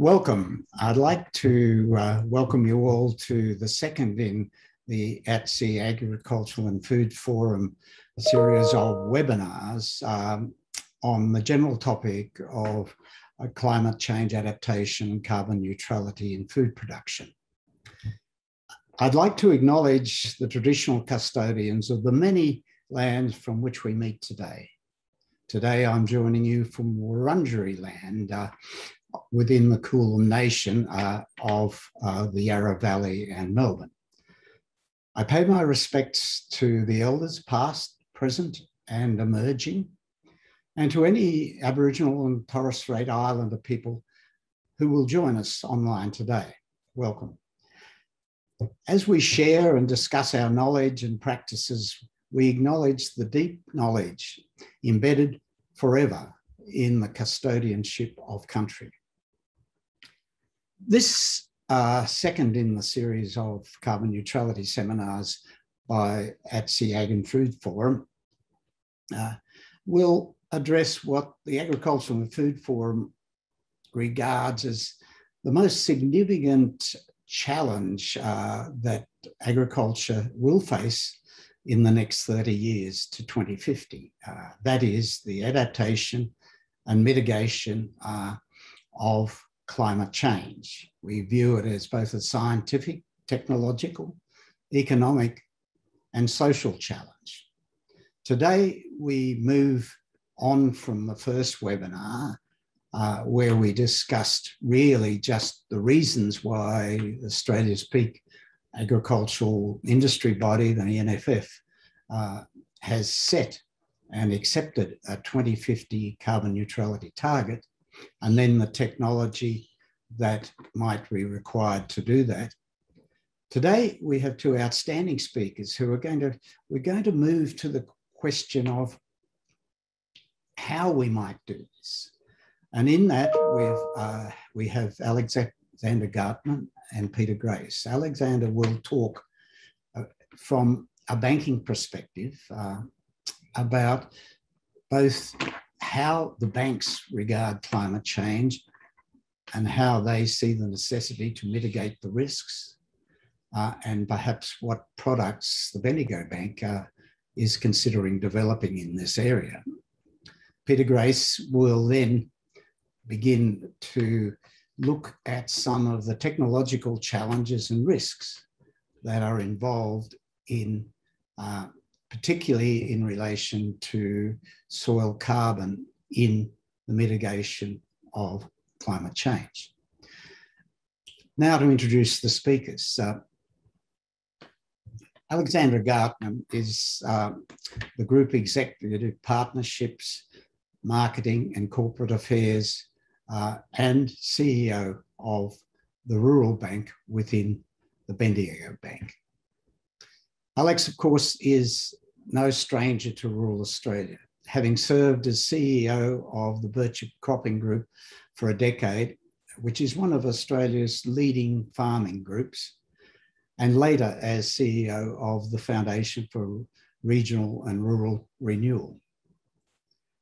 Welcome. I'd like to uh, welcome you all to the second in the ATSE Agricultural and Food Forum series of webinars um, on the general topic of uh, climate change adaptation, carbon neutrality in food production. I'd like to acknowledge the traditional custodians of the many lands from which we meet today. Today I'm joining you from Wurundjeri land, uh, within the Kulin Nation uh, of uh, the Yarra Valley and Melbourne. I pay my respects to the elders past, present and emerging, and to any Aboriginal and Torres Strait Islander people who will join us online today. Welcome. As we share and discuss our knowledge and practices, we acknowledge the deep knowledge embedded forever in the custodianship of country. This uh, second in the series of carbon neutrality seminars by at ATSE Ag and Food Forum uh, will address what the Agricultural and Food Forum regards as the most significant challenge uh, that agriculture will face in the next 30 years to 2050. Uh, that is the adaptation and mitigation uh, of climate change. We view it as both a scientific, technological, economic, and social challenge. Today, we move on from the first webinar uh, where we discussed really just the reasons why Australia's peak agricultural industry body, the NFF, uh, has set and accepted a 2050 carbon neutrality target and then the technology that might be required to do that. Today, we have two outstanding speakers who are going to, we're going to move to the question of how we might do this. And in that, we've, uh, we have Alexander Gartmann and Peter Grace. Alexander will talk uh, from a banking perspective uh, about both how the banks regard climate change and how they see the necessity to mitigate the risks, uh, and perhaps what products the Bendigo Bank uh, is considering developing in this area. Peter Grace will then begin to look at some of the technological challenges and risks that are involved in uh, particularly in relation to soil carbon in the mitigation of climate change. Now to introduce the speakers. Uh, Alexandra Gartmann is uh, the Group Executive Partnerships, Marketing and Corporate Affairs uh, and CEO of the Rural Bank within the Bendigo Bank. Alex, of course, is no stranger to rural Australia. Having served as CEO of the Birchip Cropping Group for a decade, which is one of Australia's leading farming groups, and later as CEO of the Foundation for Regional and Rural Renewal.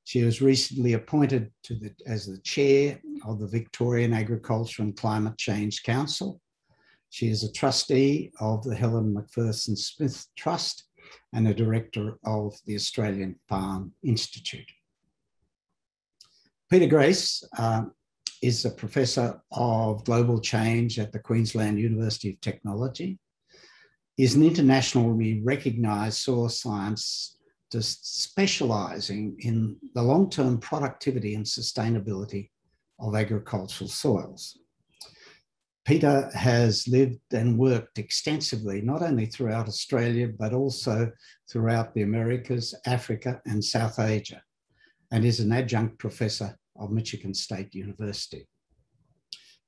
She was recently appointed the, as the chair of the Victorian Agriculture and Climate Change Council. She is a trustee of the Helen McPherson Smith Trust and a director of the Australian Farm Institute. Peter Grace uh, is a professor of global change at the Queensland University of Technology. He's an internationally recognised soil science just specialising in the long-term productivity and sustainability of agricultural soils. Peter has lived and worked extensively, not only throughout Australia, but also throughout the Americas, Africa, and South Asia, and is an adjunct professor of Michigan State University.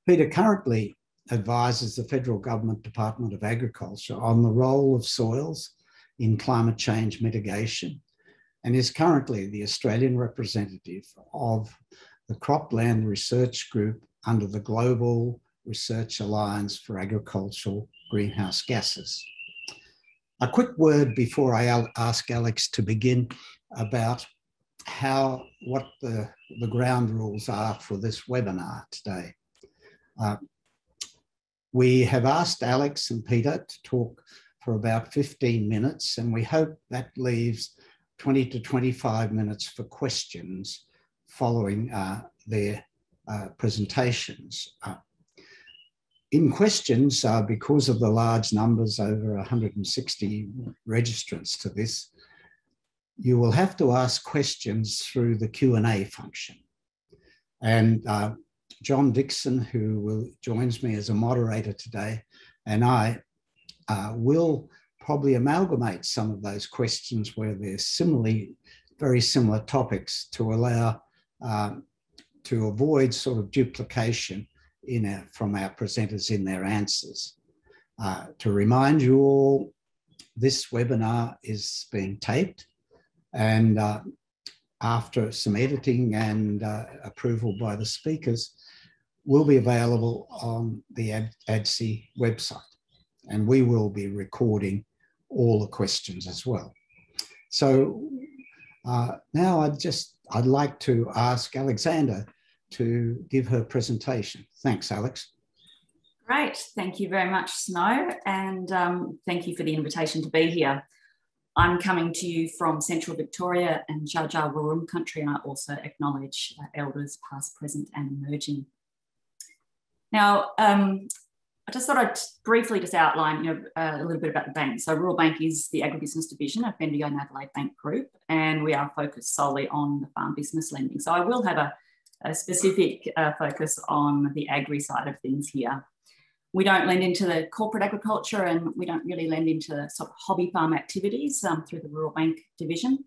Peter currently advises the federal government Department of Agriculture on the role of soils in climate change mitigation and is currently the Australian representative of the Cropland Research Group under the Global Research Alliance for Agricultural Greenhouse Gases. A quick word before I ask Alex to begin about how, what the, the ground rules are for this webinar today. Uh, we have asked Alex and Peter to talk for about 15 minutes, and we hope that leaves 20 to 25 minutes for questions following uh, their uh, presentations. Uh, in questions, uh, because of the large numbers, over 160 registrants to this, you will have to ask questions through the Q&A function. And uh, John Dixon, who will, joins me as a moderator today, and I uh, will probably amalgamate some of those questions where there's similarly very similar topics to allow um, to avoid sort of duplication in our, from our presenters in their answers. Uh, to remind you all, this webinar is being taped and uh, after some editing and uh, approval by the speakers, will be available on the Ad ATSE website. And we will be recording all the questions as well. So uh, now I'd just, I'd like to ask Alexander to give her presentation. Thanks, Alex. Great. Thank you very much, Snow. And um, thank you for the invitation to be here. I'm coming to you from central Victoria and Dja Wurrung country, and I also acknowledge uh, elders past, present, and emerging. Now, um, I just thought I'd briefly just outline you know, uh, a little bit about the bank. So Rural Bank is the agribusiness division of Bendigo and Adelaide Bank Group, and we are focused solely on the farm business lending. So I will have a, a specific uh, focus on the agri side of things here we don't lend into the corporate agriculture and we don't really lend into sort of hobby farm activities um, through the rural bank division.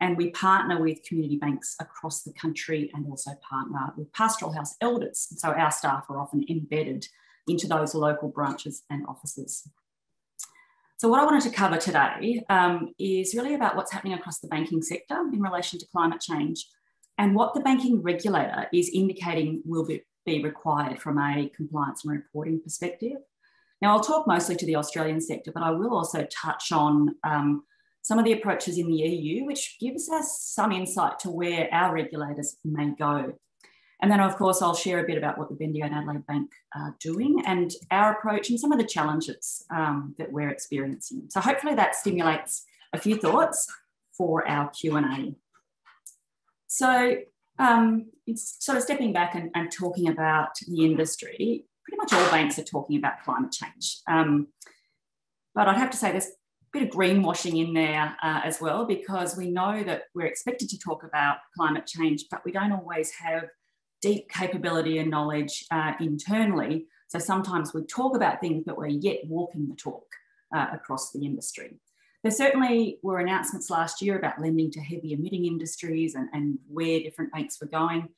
And we partner with community banks across the country and also partner with pastoral house Elders. So our staff are often embedded into those local branches and offices. So what I wanted to cover today um, is really about what's happening across the banking sector in relation to climate change and what the banking regulator is indicating will be, required from a compliance and reporting perspective. Now, I'll talk mostly to the Australian sector, but I will also touch on um, some of the approaches in the EU, which gives us some insight to where our regulators may go. And then, of course, I'll share a bit about what the Bendigo and Adelaide Bank are doing and our approach and some of the challenges um, that we're experiencing. So hopefully that stimulates a few thoughts for our Q&A. So um, sort of stepping back and, and, talking about the industry. Pretty much all banks are talking about climate change. Um, but I'd have to say there's a bit of greenwashing in there uh, as well, because we know that we're expected to talk about climate change, but we don't always have deep capability and knowledge uh, internally. So sometimes we talk about things, but we're yet walking the talk uh, across the industry. There certainly were announcements last year about lending to heavy emitting industries and, and where different banks were going.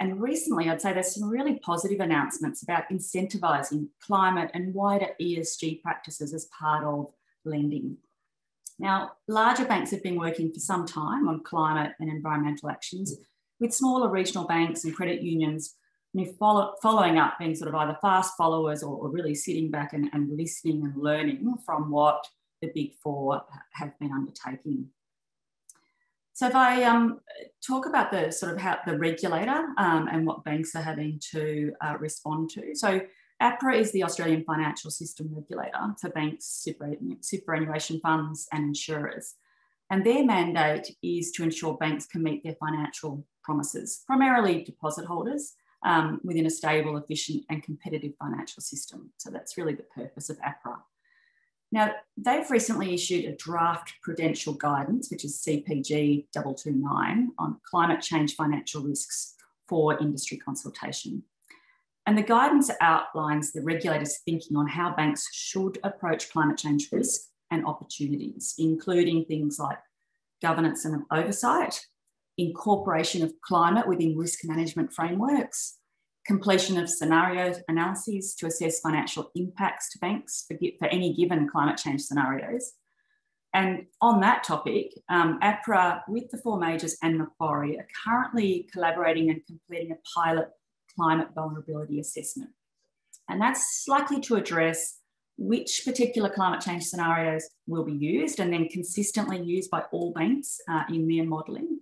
And recently, I'd say there's some really positive announcements about incentivising climate and wider ESG practices as part of lending. Now, larger banks have been working for some time on climate and environmental actions, with smaller regional banks and credit unions know, follow, following up being sort of either fast followers or, or really sitting back and, and listening and learning from what the big four have been undertaking. So if I um, talk about the sort of how the regulator um, and what banks are having to uh, respond to. So APRA is the Australian financial system regulator for banks, super, superannuation funds and insurers. And their mandate is to ensure banks can meet their financial promises, primarily deposit holders, um, within a stable, efficient and competitive financial system. So that's really the purpose of APRA. Now, they've recently issued a draft prudential guidance, which is CPG 229, on climate change financial risks for industry consultation. And the guidance outlines the regulator's thinking on how banks should approach climate change risk and opportunities, including things like governance and oversight, incorporation of climate within risk management frameworks, completion of scenario analyses to assess financial impacts to banks for, for any given climate change scenarios. And on that topic, um, APRA with the four majors and Macquarie are currently collaborating and completing a pilot climate vulnerability assessment. And that's likely to address which particular climate change scenarios will be used and then consistently used by all banks uh, in their modelling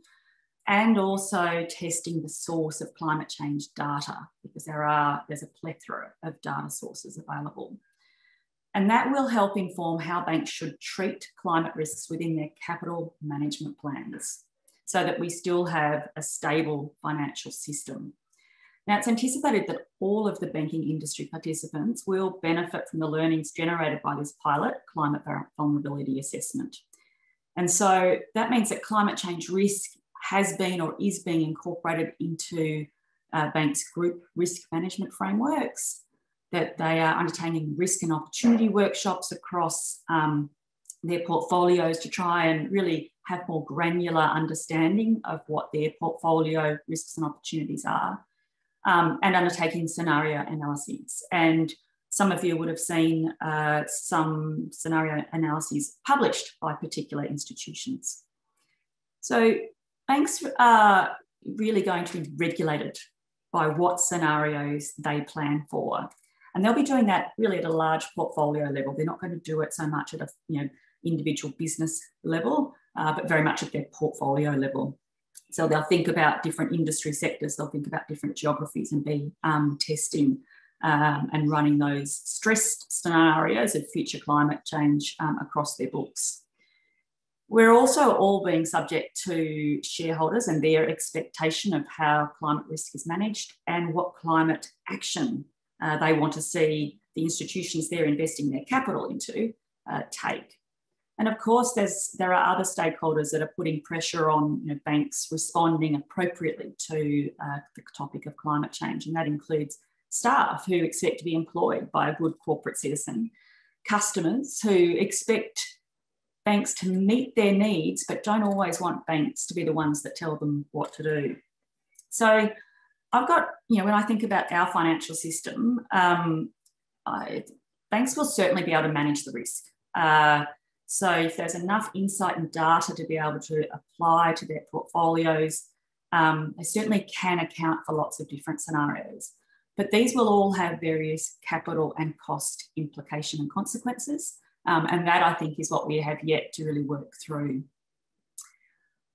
and also testing the source of climate change data because there are there's a plethora of data sources available. And that will help inform how banks should treat climate risks within their capital management plans so that we still have a stable financial system. Now, it's anticipated that all of the banking industry participants will benefit from the learnings generated by this pilot climate vulnerability assessment. And so that means that climate change risk has been or is being incorporated into uh, banks' group risk management frameworks, that they are undertaking risk and opportunity workshops across um, their portfolios to try and really have more granular understanding of what their portfolio risks and opportunities are, um, and undertaking scenario analyses. And some of you would have seen uh, some scenario analyses published by particular institutions. So banks are really going to be regulated by what scenarios they plan for. And they'll be doing that really at a large portfolio level. They're not going to do it so much at a you know individual business level, uh, but very much at their portfolio level. So they'll think about different industry sectors, they'll think about different geographies and be um, testing um, and running those stressed scenarios of future climate change um, across their books. We're also all being subject to shareholders and their expectation of how climate risk is managed and what climate action uh, they want to see the institutions they're investing their capital into uh, take. And of course, there's, there are other stakeholders that are putting pressure on you know, banks responding appropriately to uh, the topic of climate change. And that includes staff who expect to be employed by a good corporate citizen, customers who expect banks to meet their needs, but don't always want banks to be the ones that tell them what to do. So I've got, you know, when I think about our financial system, um, I, banks will certainly be able to manage the risk. Uh, so if there's enough insight and data to be able to apply to their portfolios, um, they certainly can account for lots of different scenarios. But these will all have various capital and cost implication and consequences. Um, and that I think is what we have yet to really work through.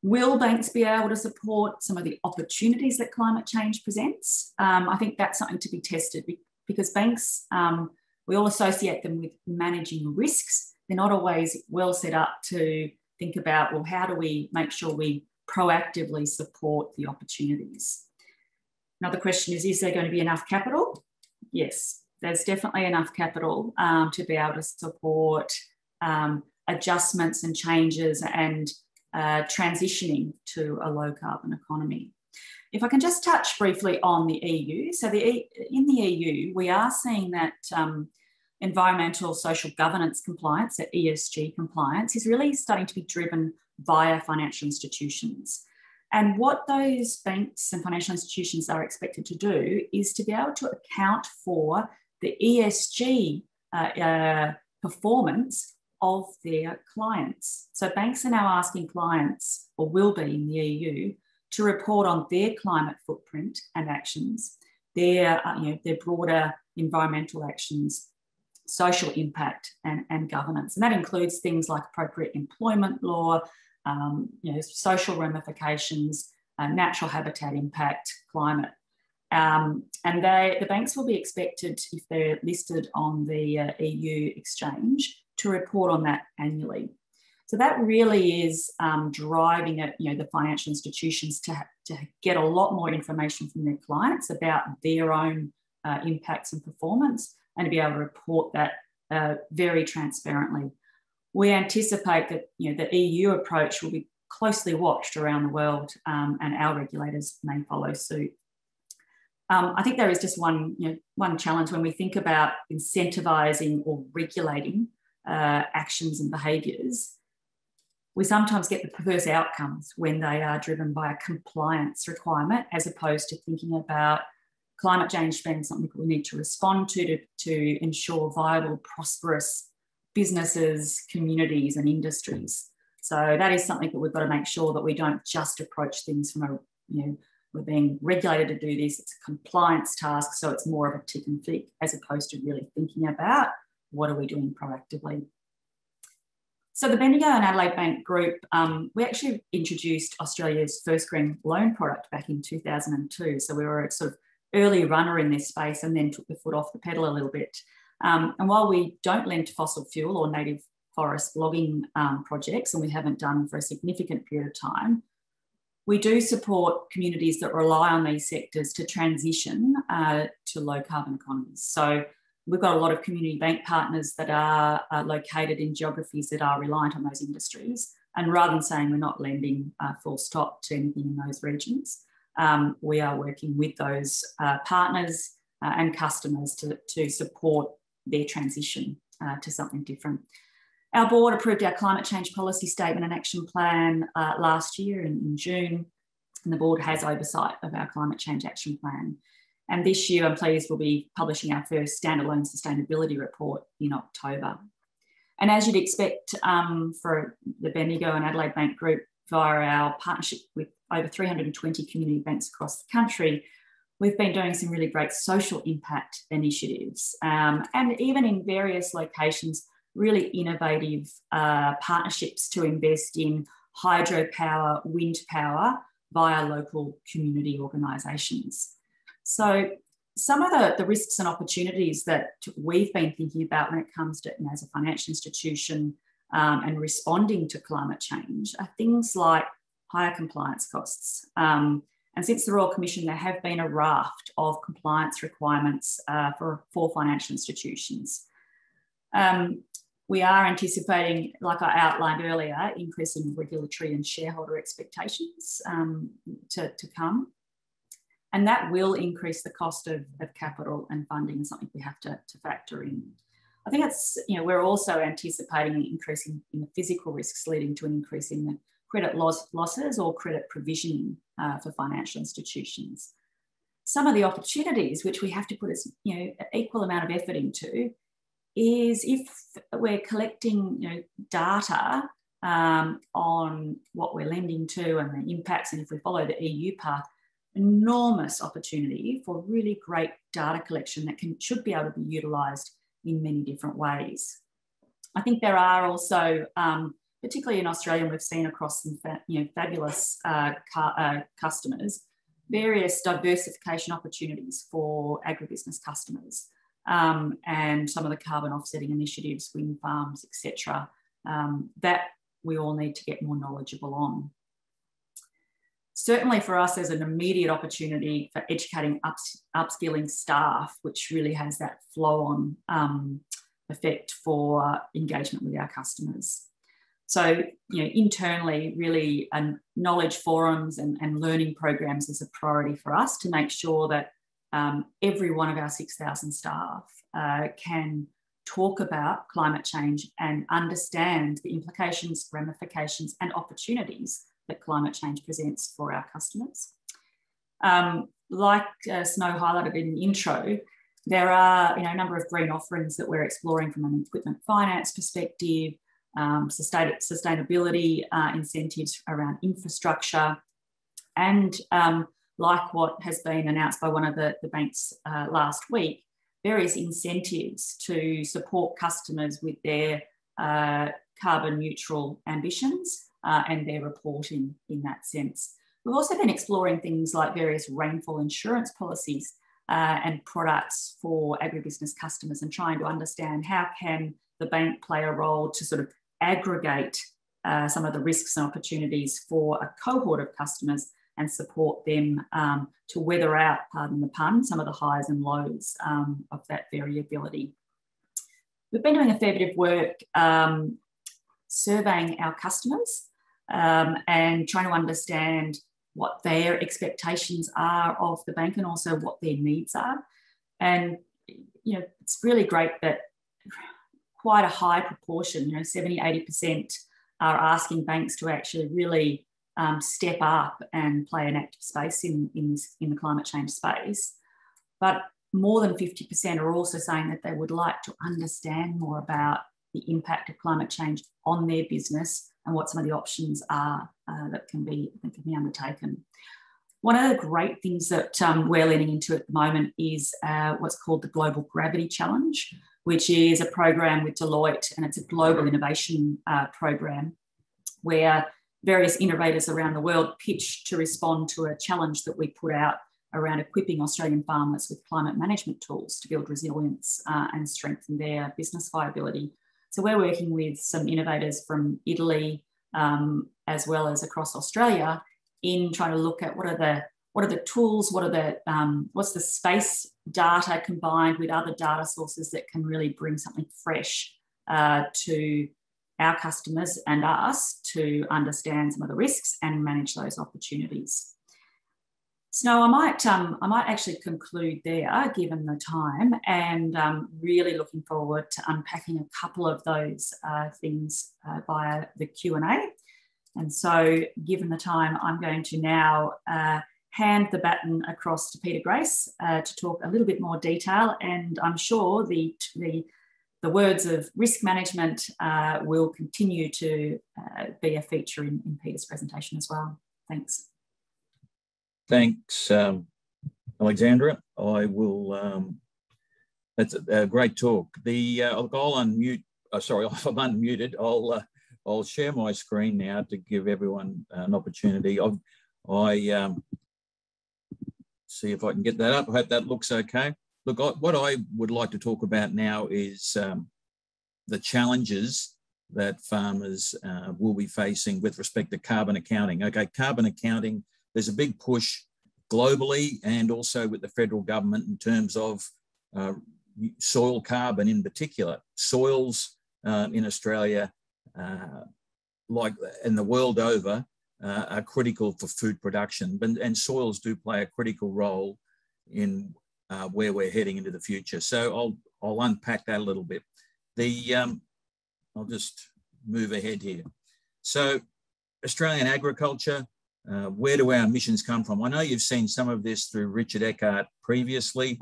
Will banks be able to support some of the opportunities that climate change presents? Um, I think that's something to be tested because banks, um, we all associate them with managing risks. They're not always well set up to think about, well, how do we make sure we proactively support the opportunities? Another question is, is there going to be enough capital? Yes, there's definitely enough capital um, to be able to support um, adjustments and changes and uh, transitioning to a low carbon economy. If I can just touch briefly on the EU. So the in the EU, we are seeing that um, environmental social governance compliance, so ESG compliance, is really starting to be driven via financial institutions. And what those banks and financial institutions are expected to do is to be able to account for the ESG uh, uh, performance of their clients. So banks are now asking clients, or will be in the EU, to report on their climate footprint and actions, their, uh, you know, their broader environmental actions, social impact and, and governance. And that includes things like appropriate employment law, um, you know, social ramifications, uh, natural habitat impact, climate. Um, and they, the banks will be expected, if they're listed on the uh, EU exchange, to report on that annually. So that really is um, driving it, you know, the financial institutions to, to get a lot more information from their clients about their own uh, impacts and performance and to be able to report that uh, very transparently. We anticipate that, you know, the EU approach will be closely watched around the world um, and our regulators may follow suit. Um, I think there is just one, you know, one challenge when we think about incentivizing or regulating uh, actions and behaviours, we sometimes get the perverse outcomes when they are driven by a compliance requirement as opposed to thinking about climate change being something that we need to respond to, to to ensure viable, prosperous businesses, communities, and industries. So that is something that we've got to make sure that we don't just approach things from a, you know, we're being regulated to do this. It's a compliance task, so it's more of a tick and flick as opposed to really thinking about what are we doing proactively? So the Bendigo and Adelaide Bank Group, um, we actually introduced Australia's first green loan product back in 2002. So we were a sort of early runner in this space and then took the foot off the pedal a little bit. Um, and while we don't lend to fossil fuel or native forest logging um, projects, and we haven't done for a significant period of time, we do support communities that rely on these sectors to transition uh, to low carbon economies. So we've got a lot of community bank partners that are uh, located in geographies that are reliant on those industries. And rather than saying we're not lending uh, full stop to anything in those regions, um, we are working with those uh, partners uh, and customers to, to support their transition uh, to something different. Our board approved our climate change policy statement and action plan uh, last year in, in, June, and the board has oversight of our climate change action plan. And this year, I'm pleased we'll be publishing our first standalone sustainability report in October. And as you'd expect um, for the Bendigo and Adelaide Bank Group, via our partnership with over 320 community banks across the country, we've been doing some really great social impact initiatives. Um, and even in various locations, really innovative uh, partnerships to invest in hydropower, wind power via local community organisations. So some of the, the risks and opportunities that we've been thinking about when it comes to, you know, as a financial institution um, and responding to climate change are things like higher compliance costs. Um, and since the Royal Commission, there have been a raft of compliance requirements uh, for, for financial institutions. Um, we are anticipating, like I outlined earlier, increasing regulatory and shareholder expectations um, to, to come. And that will increase the cost of, of capital and funding something we have to, to factor in. I think it's, you know, we're also anticipating an increase in, in the physical risks leading to an increase in the credit loss, losses or credit provisioning uh, for financial institutions. Some of the opportunities which we have to put as, you know, equal amount of effort into is if we're collecting you know, data um, on what we're lending to and the impacts, and if we follow the EU path, enormous opportunity for really great data collection that can should be able to be utilised in many different ways. I think there are also, um, particularly in Australia, we've seen across some you know, fabulous uh, uh, customers, various diversification opportunities for agribusiness customers um, and some of the carbon offsetting initiatives, wind farms, etc., um, that we all need to get more knowledgeable on. Certainly for us, there's an immediate opportunity for educating, ups, upskilling staff, which really has that flow on um, effect for engagement with our customers. So, you know, internally, really, um, knowledge forums and, and learning programs is a priority for us to make sure that um, every one of our 6,000 staff uh, can talk about climate change and understand the implications, ramifications, and opportunities that climate change presents for our customers. Um, like uh, Snow highlighted in the intro, there are you know, a number of green offerings that we're exploring from an equipment finance perspective, um, sustain sustainability uh, incentives around infrastructure, and um, like what has been announced by one of the, the banks uh, last week, various incentives to support customers with their uh, carbon neutral ambitions uh, and their reporting in that sense. We've also been exploring things like various rainfall insurance policies uh, and products for agribusiness customers and trying to understand how can the bank play a role to sort of aggregate uh, some of the risks and opportunities for a cohort of customers and support them um, to weather out, pardon the pun, some of the highs and lows um, of that variability. We've been doing a fair bit of work um, surveying our customers um, and trying to understand what their expectations are of the bank and also what their needs are. And you know, it's really great that quite a high proportion, you know, 70, 80% are asking banks to actually really um, step up and play an active space in, in, in the climate change space. But more than 50% are also saying that they would like to understand more about the impact of climate change on their business and what some of the options are uh, that can be that can be undertaken. One of the great things that um, we're leaning into at the moment is uh, what's called the Global Gravity Challenge, which is a program with Deloitte, and it's a global innovation uh, program where various innovators around the world pitch to respond to a challenge that we put out around equipping Australian farmers with climate management tools to build resilience uh, and strengthen their business viability. So we're working with some innovators from Italy um, as well as across Australia in trying to look at what are the what are the tools, what are the um, what's the space data combined with other data sources that can really bring something fresh uh, to our customers and us to understand some of the risks and manage those opportunities. So I might um, I might actually conclude there, given the time, and um, really looking forward to unpacking a couple of those uh, things uh, via the Q and A. And so, given the time, I'm going to now uh, hand the baton across to Peter Grace uh, to talk a little bit more detail. And I'm sure the the the words of risk management uh, will continue to uh, be a feature in, in Peter's presentation as well. Thanks. Thanks, um, Alexandra. I will. Um, that's a, a, great talk. The uh, I'll, unmute. Uh, sorry, I'm unmuted, I'll uh, I'll share my screen now to give everyone an opportunity. I've, I um, see if I can get that up. I hope that looks okay. Look, I, what I would like to talk about now is um, the challenges that farmers uh, will be facing with respect to carbon accounting. Okay, carbon accounting there's a big push globally and also with the federal government in terms of uh, soil carbon in particular. Soils uh, in Australia, uh, like in the world over, uh, are critical for food production, and soils do play a critical role in uh, where we're heading into the future. So I'll, I'll unpack that a little bit. The, um, I'll just move ahead here. So Australian agriculture, uh, where do our emissions come from? I know you've seen some of this through Richard Eckard previously.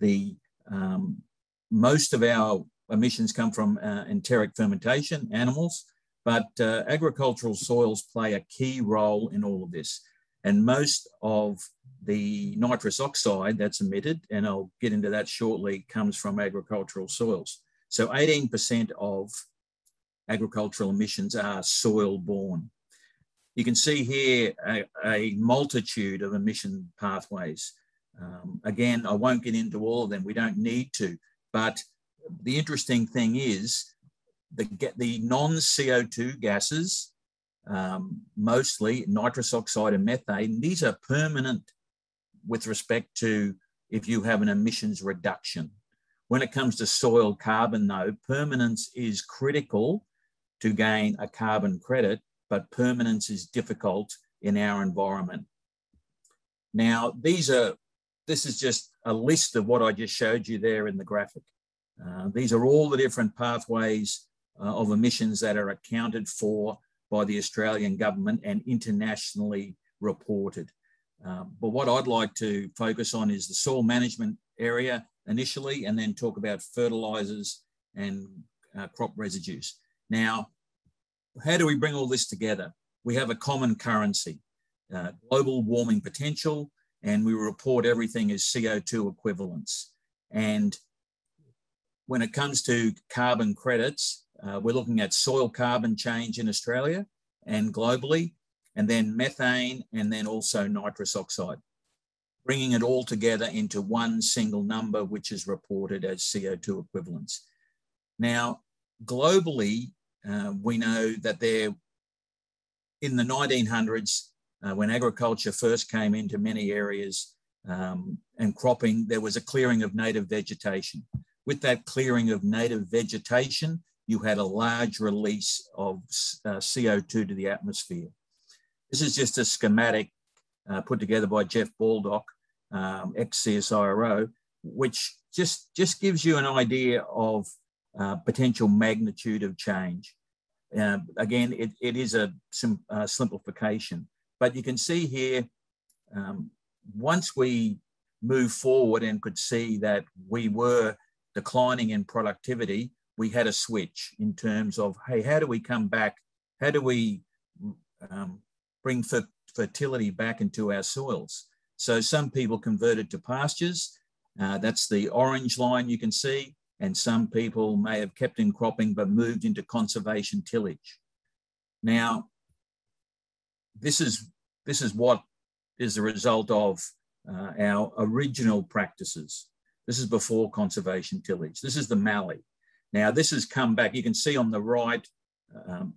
The um, most of our emissions come from uh, enteric fermentation, animals, but uh, agricultural soils play a key role in all of this. And most of the nitrous oxide that's emitted, and I'll get into that shortly, comes from agricultural soils. So 18% of agricultural emissions are soil borne. You can see here a, a multitude of emission pathways. Um, again, I won't get into all of them. We don't need to. But the interesting thing is the, the non-CO2 gases, um, mostly nitrous oxide and methane, these are permanent with respect to if you have an emissions reduction. When it comes to soil carbon, though, permanence is critical to gain a carbon credit but permanence is difficult in our environment. Now, these are, this is just a list of what I just showed you there in the graphic. Uh, these are all the different pathways uh, of emissions that are accounted for by the Australian government and internationally reported. Um, but what I'd like to focus on is the soil management area initially, and then talk about fertilizers and uh, crop residues. Now, how do we bring all this together? We have a common currency, uh, global warming potential, and we report everything as CO2 equivalents. And when it comes to carbon credits, uh, we're looking at soil carbon change in Australia and globally, and then methane, and then also nitrous oxide, bringing it all together into one single number, which is reported as CO2 equivalents. Now, globally, uh, we know that there, in the 1900s, uh, when agriculture first came into many areas um, and cropping, there was a clearing of native vegetation. With that clearing of native vegetation, you had a large release of uh, CO2 to the atmosphere. This is just a schematic uh, put together by Jeff Baldock, um, ex-CSIRO, which just, just gives you an idea of uh, potential magnitude of change. Uh, again, it, it is a sim, uh, simplification, but you can see here, um, once we move forward and could see that we were declining in productivity, we had a switch in terms of, hey, how do we come back? How do we um, bring fertility back into our soils? So some people converted to pastures. Uh, that's the orange line you can see. and some people may have kept in cropping but moved into conservation tillage. Now, this is, this is what is the result of uh, our original practices. This is before conservation tillage. This is the mallee. Now, this has come back. You can see on the right, um,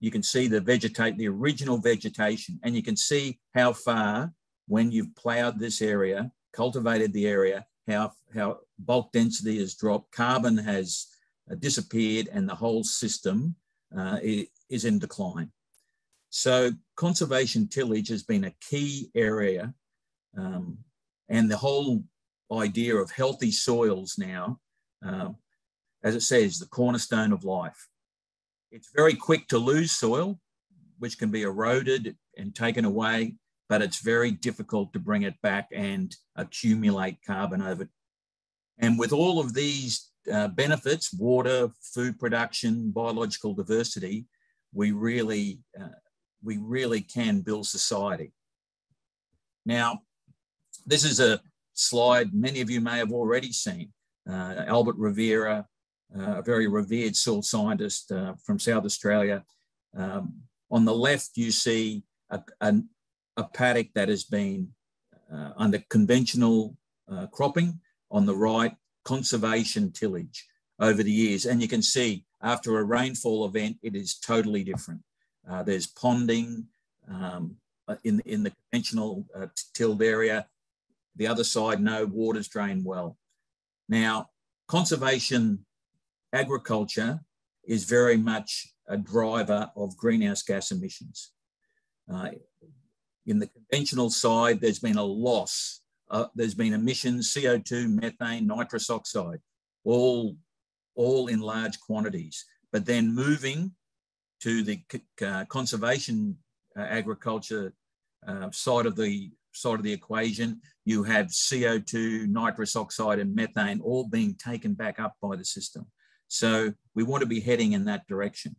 you can see the vegetate, the original vegetation, and you can see how far when you've ploughed this area, cultivated the area, how, how bulk density has dropped, carbon has uh, disappeared, and the whole system uh, is in decline. So conservation tillage has been a key area um, and the whole idea of healthy soils now, uh, as it says, the cornerstone of life. It's very quick to lose soil, which can be eroded and taken away, but it's very difficult to bring it back and accumulate carbon over. And with all of these uh, benefits, water, food production, biological diversity, we really, uh, we really can build society. Now, this is a slide many of you may have already seen. Uh, Albert Rovira, a very revered soil scientist uh, from South Australia. Um, on the left, you see a, a, a paddock that has been uh, under conventional uh, cropping. On the right, conservation tillage over the years. And you can see after a rainfall event, it is totally different. Uh, there's ponding um, in, in the conventional uh, tilled area. The other side, no water's drained well. Now, conservation agriculture is very much a driver of greenhouse gas emissions. Uh, in the conventional side, there's been a loss. Uh, there's been emissions, CO2, methane, nitrous oxide, all all in large quantities. But then moving to the uh, conservation uh, agriculture uh, side of the side of the equation, you have CO2, nitrous oxide, and methane all being taken back up by the system. So we want to be heading in that direction.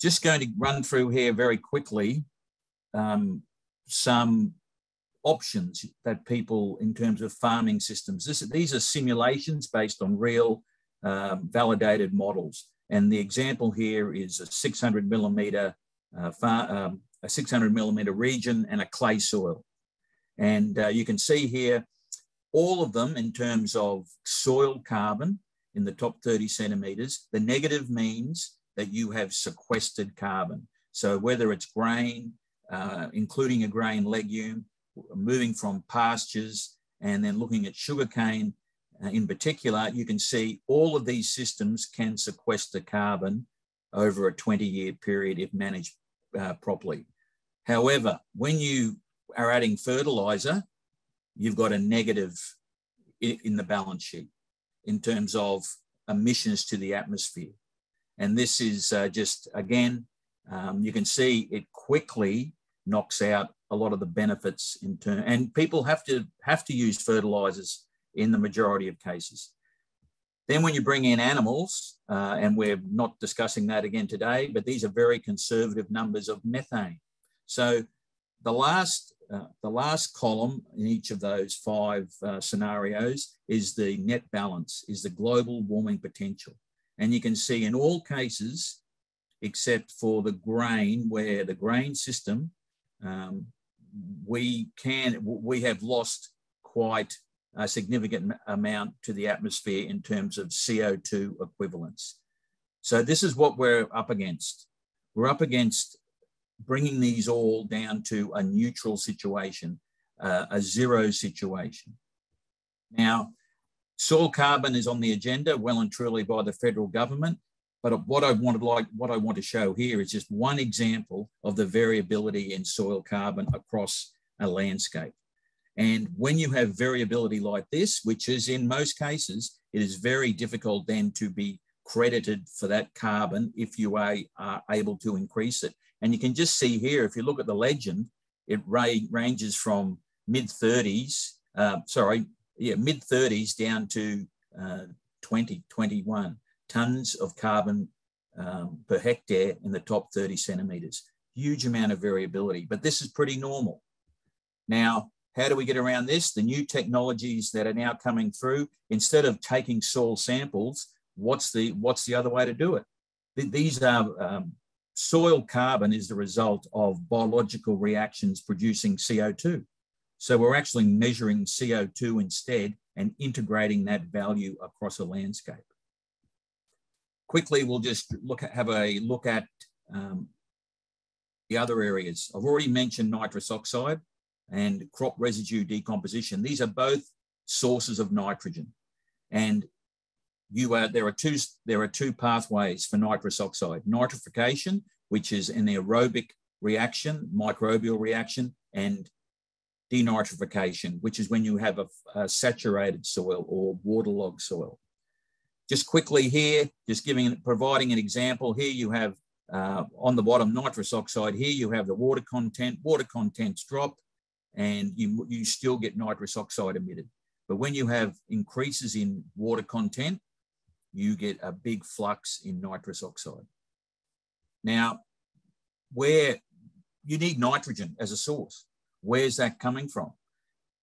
Just going to run through here very quickly um, some options that people, in terms of farming systems, this, these are simulations based on real uh, validated models. And the example here is a 600 millimeter, uh, far, um, a 600 millimeter region and a clay soil. And uh, you can see here all of them in terms of soil carbon in the top 30 centimeters. The negative means that you have sequestered carbon. So whether it's grain, uh, including a grain legume, moving from pastures, and then looking at sugarcane uh, in particular, you can see all of these systems can sequester carbon over a 20 year period if managed uh, properly. However, when you are adding fertilizer, you've got a negative in the balance sheet in terms of emissions to the atmosphere. And this is uh, just, again, um, you can see it quickly knocks out a lot of the benefits in turn. And people have to have to use fertilizers in the majority of cases. Then when you bring in animals, uh, and we're not discussing that again today, but these are very conservative numbers of methane. So the last, uh, the last column in each of those five uh, scenarios is the net balance, is the global warming potential. And you can see in all cases, except for the grain, where the grain system, um, we can, we have lost quite a significant amount to the atmosphere in terms of CO2 equivalents. So this is what we're up against. We're up against bringing these all down to a neutral situation, uh, a zero situation. Now, soil carbon is on the agenda well and truly by the federal government. But what I wanted like what I want to show here is just one example of the variability in soil carbon across a landscape. And when you have variability like this, which is in most cases, it is very difficult then to be credited for that carbon if you are, are able to increase it. And you can just see here, if you look at the legend, it ra ranges from mid 30s, uh, sorry, yeah, mid 30s down to uh, 20, 21 tons of carbon um, per hectare in the top 30 centimeters. Huge amount of variability, but this is pretty normal. Now, How do we get around this? The new technologies that are now coming through, instead of taking soil samples, what's the, what's the other way to do it? These are um, soil carbon is the result of biological reactions producing CO2. So we're actually measuring CO2 instead and integrating that value across a landscape. Quickly, we'll just look at, have a look at um, the other areas. I've already mentioned nitrous oxide and crop residue decomposition. These are both sources of nitrogen. And you are, there, are two, there are two pathways for nitrous oxide. Nitrification, which is an aerobic reaction, microbial reaction, and denitrification, which is when you have a, a saturated soil or waterlogged soil. Just quickly here, just giving, providing an example, here you have uh, on the bottom nitrous oxide, here you have the water content, water contents drop, and you, you still get nitrous oxide emitted. But when you have increases in water content, you get a big flux in nitrous oxide. Now, where you need nitrogen as a source, where's that coming from?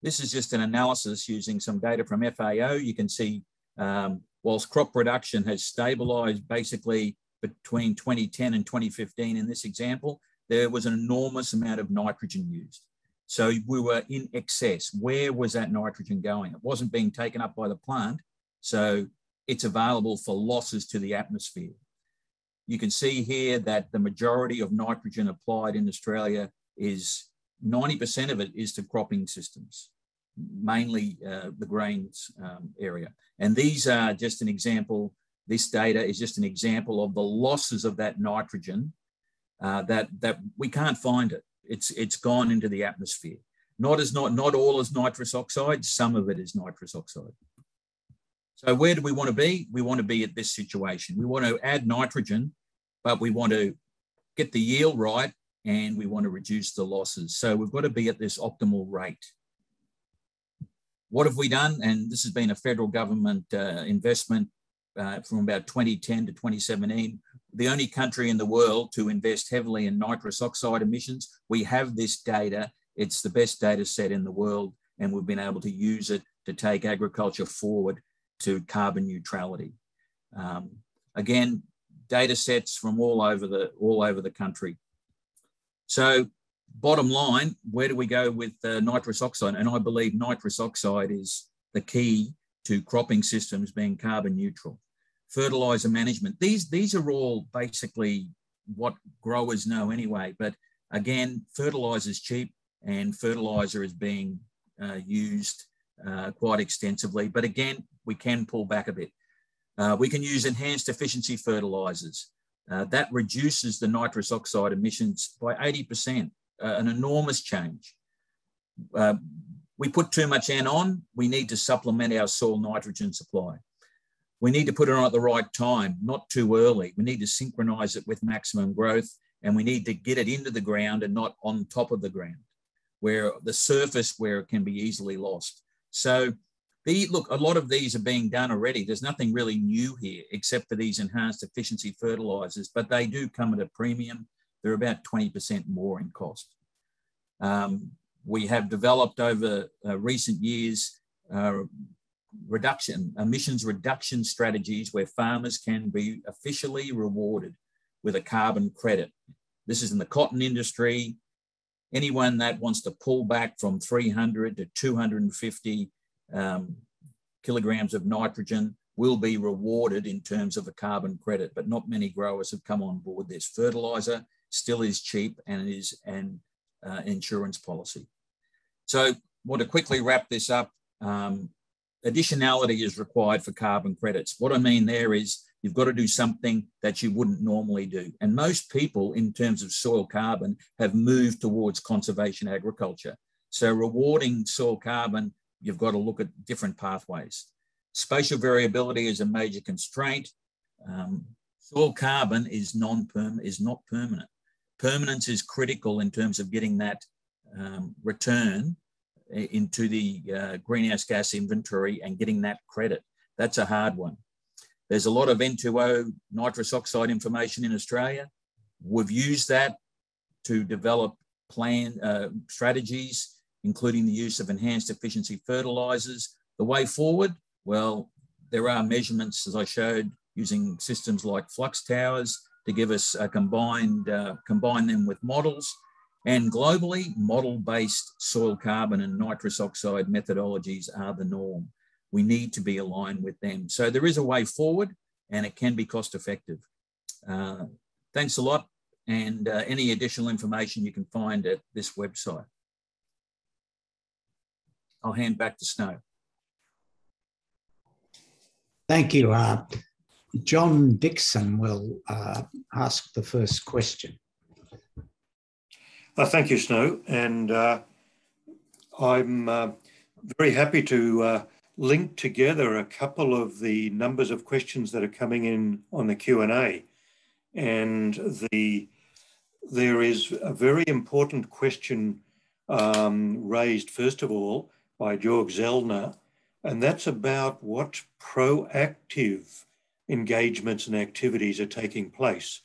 This is just an analysis using some data from FAO. You can see um, whilst crop production has stabilized basically between 2010 and 2015 in this example, there was an enormous amount of nitrogen used. So we were in excess. Where was that nitrogen going? It wasn't being taken up by the plant. So it's available for losses to the atmosphere. You can see here that the majority of nitrogen applied in Australia is 90% of it is to cropping systems, mainly uh, the grains um, area. And these are just an example, this data is just an example of the losses of that nitrogen uh, that, that we can't find it. It's, it's gone into the atmosphere. Not as not, not all is nitrous oxide, some of it is nitrous oxide. So where do we want to be? We want to be at this situation. We want to add nitrogen, but we want to get the yield right and we want to reduce the losses. So we've got to be at this optimal rate. What have we done? And this has been a federal government uh, investment uh, from about 2010 to 2017 the only country in the world to invest heavily in nitrous oxide emissions. We have this data. It's the best data set in the world, and we've been able to use it to take agriculture forward to carbon neutrality. Um, again, data sets from all over the all over the country. So, bottom line, where do we go with uh, nitrous oxide? And I believe nitrous oxide is the key to cropping systems being carbon neutral fertilizer management. These, these are all basically what growers know anyway. But again, fertilizer is cheap and fertilizer is being uh, used uh, quite extensively. But again, we can pull back a bit. Uh, we can use enhanced efficiency fertilizers. Uh, that reduces the nitrous oxide emissions by 80%, uh, an enormous change. Uh, we put too much N on, we need to supplement our soil nitrogen supply. We need to put it on at the right time, not too early. We need to synchronize it with maximum growth and we need to get it into the ground and not on top of the ground, where the surface where it can be easily lost. So the, look, a lot of these are being done already. There's nothing really new here except for these enhanced efficiency fertilizers, but they do come at a premium. They're about 20% more in cost. Um, we have developed over uh, recent years uh, reduction, emissions reduction strategies where farmers can be officially rewarded with a carbon credit. This is in the cotton industry. Anyone that wants to pull back from 300 to 250 um, kilograms of nitrogen will be rewarded in terms of a carbon credit, but not many growers have come on board this. Fertilizer still is cheap and it is an uh, insurance policy. So want to quickly wrap this up. Um, additionality is required for carbon credits. What I mean there is you've got to do something that you wouldn't normally do. And most people, in terms of soil carbon, have moved towards conservation agriculture. So, rewarding soil carbon, you've got to look at different pathways. Spatial variability is a major constraint. Um, soil carbon is non-perm is not permanent. Permanence is critical in terms of getting that um, return into the uh, greenhouse gas inventory and getting that credit. That's a hard one. There's a lot of N2O nitrous oxide information in Australia. We've used that to develop plan uh, strategies including the use of enhanced efficiency fertilizers. The way forward, well, there are measurements, as I showed, using systems like flux towers to give us a combined, uh, combine them with models. And globally, model-based soil carbon and nitrous oxide methodologies are the norm. We need to be aligned with them. So there is a way forward and it can be cost effective. Uh, thanks a lot. And uh, any additional information you can find at this website. I'll hand back to Snow. Thank you. Uh, John Dixon will uh, ask the first question. Uh, thank you, Snow. And uh, I'm uh, very happy to uh, link together a couple of the numbers of questions that are coming in on the Q&A. And the, there is a very important question um, raised, first of all, by Georg Zellner, and that's about what proactive engagements and activities are taking place.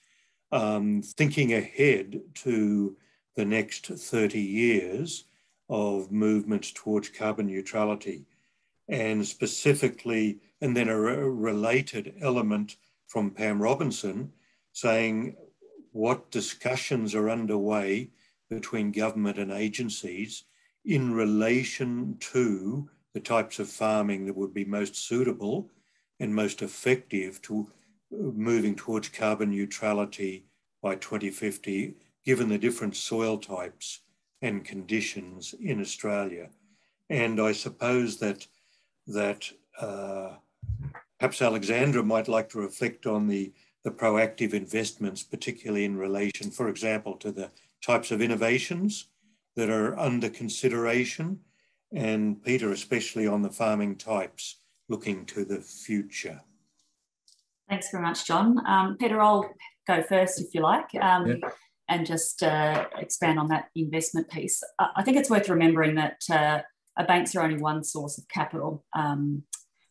Um, thinking ahead to the next 30 years of movements towards carbon neutrality, and specifically, and then a related element from Pam Robinson saying what discussions are underway between government and agencies in relation to the types of farming that would be most suitable and most effective to uh, moving towards carbon neutrality by 2050, given the different soil types and conditions in Australia. And I suppose that that uh, perhaps Alexandra might like to reflect on the, the proactive investments, particularly in relation, for example, to the types of innovations that are under consideration, and Peter, especially on the farming types looking to the future. Thanks very much, John. Um, Peter, I'll go first if you like. Um, yeah. And just uh, expand on that investment piece. I think it's worth remembering that uh, banks are only one source of capital um,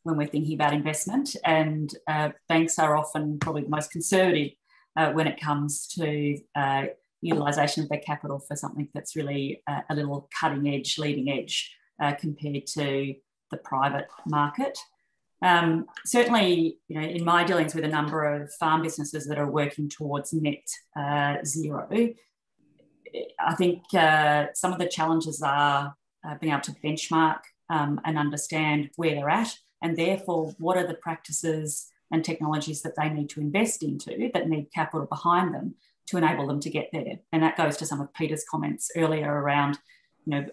when we're thinking about investment, and uh, banks are often probably the most conservative uh, when it comes to uh, utilisation of their capital for something that's really uh, a little cutting edge, leading edge uh, compared to the private market. Um, certainly, you know, in my dealings with a number of farm businesses that are working towards net uh, zero, I think some of the challenges are uh, being able to benchmark um, and understand where they're at, and therefore what are the practices and technologies that they need to invest into that need capital behind them to enable them to get there. And that goes to some of Peter's comments earlier around, you know,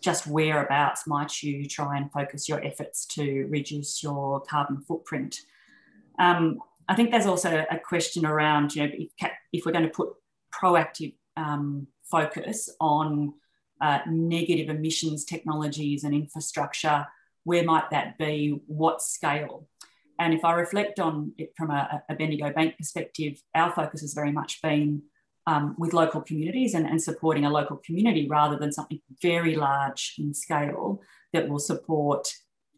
just whereabouts might you try and focus your efforts to reduce your carbon footprint. Um, I think there's also a question around, you know, if, if we're going to put proactive um, focus on uh, negative emissions technologies and infrastructure, where might that be? What scale? And if I reflect on it from a, a Bendigo Bank perspective, our focus has very much been um, with local communities and, and, supporting a local community rather than something very large in scale that will support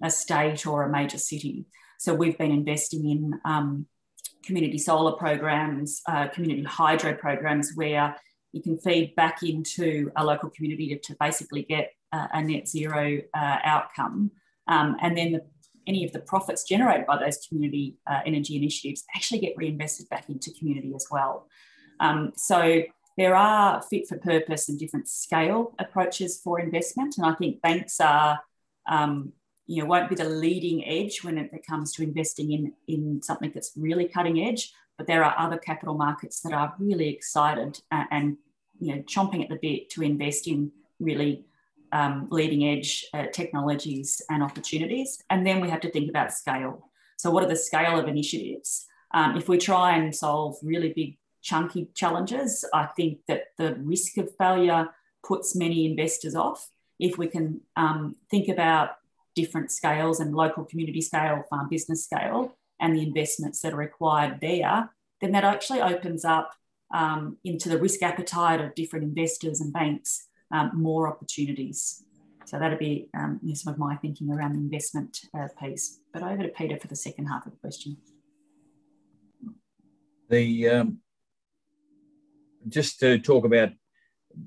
a state or a major city. So we've been investing in um, community solar programs, uh, community hydro programs where you can feed back into a local community to, to basically get uh, a net zero uh, outcome. Um, and then the, any of the profits generated by those community uh, energy initiatives actually get reinvested back into community as well. Um, so there are fit for purpose and different scale approaches for investment. And I think banks are, um, you know, won't be the leading edge when it comes to investing in, in something that's really cutting edge, but there are other capital markets that are really excited and, you know chomping at the bit to invest in really um, leading edge uh, technologies and opportunities. And then we have to think about scale. So, what are the scale of initiatives? Um, if we try and solve really big, chunky challenges, I think that the risk of failure puts many investors off. If we can um, think about different scales and local community scale, farm business scale, and the investments that are required there, then that actually opens up um, into the risk appetite of different investors and banks um, more opportunities. So that'd be um, some of my thinking around the investment uh, piece. But over to Peter for the second half of the question. The um, just to talk about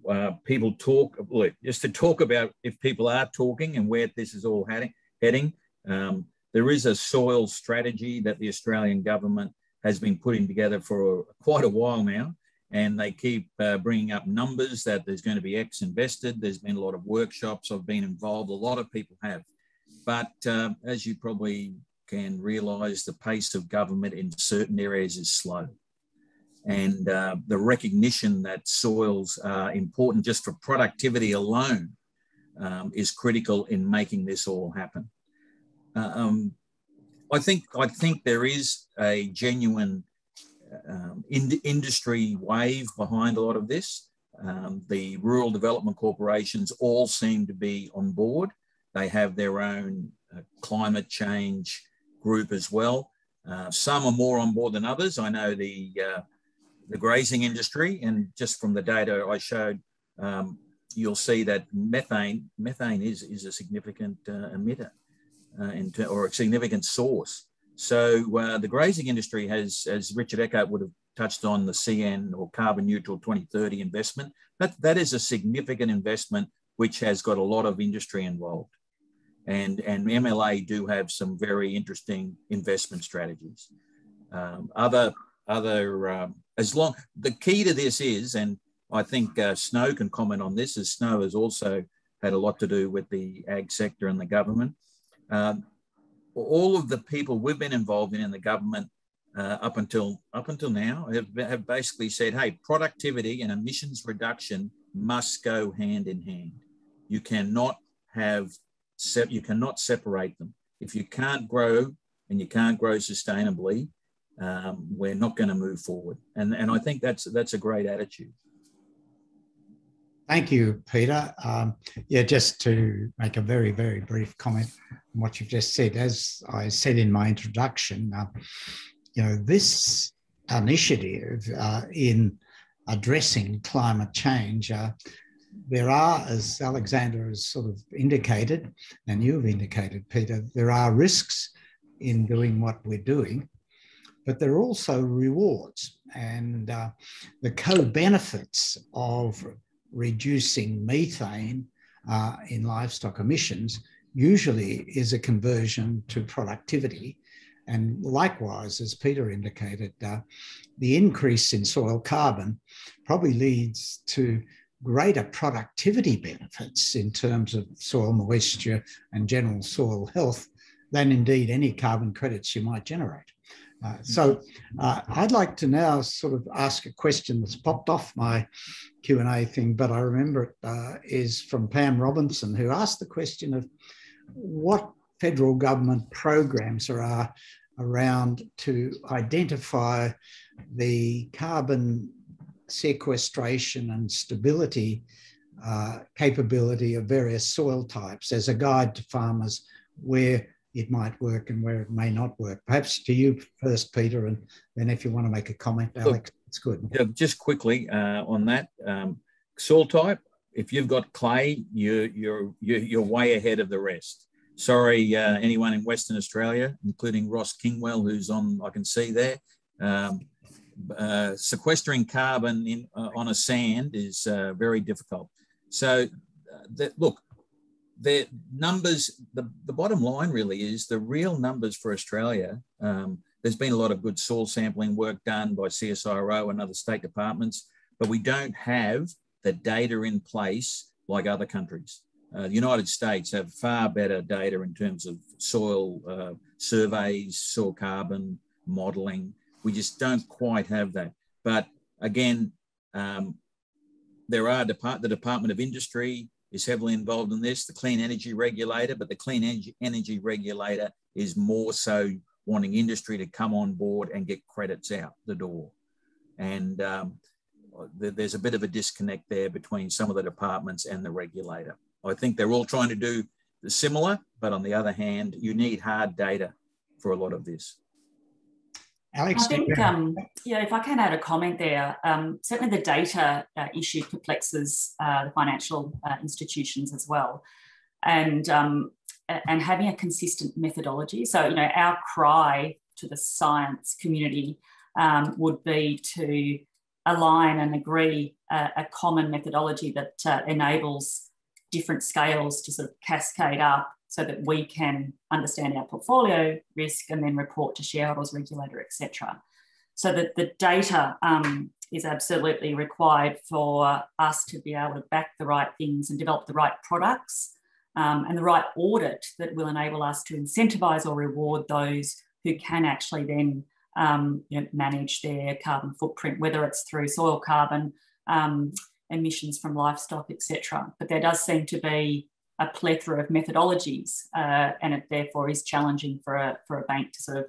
uh, people talk, just to talk about if people are talking and where this is all heading, um, there is a soil strategy that the Australian government has been putting together for quite a while now. And they keep uh, bringing up numbers that there's going to be X invested. There's been a lot of workshops. I've been involved. A lot of people have. But uh, as you probably can realize, the pace of government in certain areas is slow. And uh, the recognition that soils are important just for productivity alone um, is critical in making this all happen. Uh, um, I think I think there is a genuine um, in, industry wave behind a lot of this. Um, the rural development corporations all seem to be on board. They have their own uh, climate change group as well. Uh, some are more on board than others. I know the uh, the grazing industry, and just from the data I showed, um, you'll see that methane methane is is a significant uh, emitter uh, or a significant source. So uh, the grazing industry has, as Richard Eckard would have touched on, the CN or carbon neutral 2030 investment. That, that is a significant investment which has got a lot of industry involved. And, and MLA do have some very interesting investment strategies. Um, other, other um, as long, the key to this is, and I think uh, Snow can comment on this, as Snow has also had a lot to do with the ag sector and the government. Um, all of the people we've been involved in in the government uh, up until up until now have, have basically said, "Hey, productivity and emissions reduction must go hand in hand. You cannot have you cannot separate them. If you can't grow and you can't grow sustainably, um, we're not going to move forward." And and I think that's that's a great attitude. Thank you, Peter. Um, yeah, just to make a very, very brief comment what you've just said. As I said in my introduction, uh, you know, this initiative uh, in addressing climate change, uh, there are, as Alexander has sort of indicated, and you've indicated, Peter, there are risks in doing what we're doing, but there are also rewards. And uh, the co benefits of reducing methane uh, in livestock emissions usually is a conversion to productivity. And likewise, as Peter indicated, uh, the increase in soil carbon probably leads to greater productivity benefits in terms of soil moisture and general soil health than indeed any carbon credits you might generate. Uh, so uh, I'd like to now sort of ask a question that's popped off my Q&A thing, but I remember it uh, is from Pam Robinson, who asked the question of what federal government programs there are around to identify the carbon sequestration and stability uh, capability of various soil types as a guide to farmers where it might work and where it may not work. Perhaps to you first, Peter, and then if you want to make a comment, Alex, it's good. Yeah, just quickly uh, on that um, soil type. If you've got clay, you, you're you're you're way ahead of the rest. Sorry, uh, anyone in Western Australia, including Ross Kingwell, who's on, I can see there. Um, uh, sequestering carbon in, uh, on a sand is uh, very difficult. So, uh, that, look, the numbers, the, the bottom line really is the real numbers for Australia. Um, there's been a lot of good soil sampling work done by CSIRO and other state departments, but we don't have the data in place like other countries. Uh, the United States have far better data in terms of soil uh, surveys, soil carbon modeling. We just don't quite have that. But again, um, there are depart- the Department of Industry, is heavily involved in this, the clean energy regulator, but the clean energy, energy regulator is more so wanting industry to come on board and get credits out the door. And um, there's a bit of a disconnect there between some of the departments and the regulator. I think they're all trying to do the similar, but on the other hand, you need hard data for a lot of this. Alex, I think, um, yeah, if I can add a comment there, um, certainly the data uh, issue perplexes uh, the financial uh, institutions as well, and um, and having a consistent methodology. So, you know, our cry to the science community um, would be to align and agree a, a common methodology that uh, enables different scales to sort of cascade up so that we can understand our portfolio risk and then report to shareholders, regulator, etc. So that the data um, is absolutely required for us to be able to back the right things and develop the right products um, and the right audit that will enable us to incentivize or reward those who can actually then um, you know, manage their carbon footprint, whether it's through soil carbon, um, emissions from livestock, etc. But there does seem to be a plethora of methodologies, uh, and it therefore is challenging for a, for a bank to sort of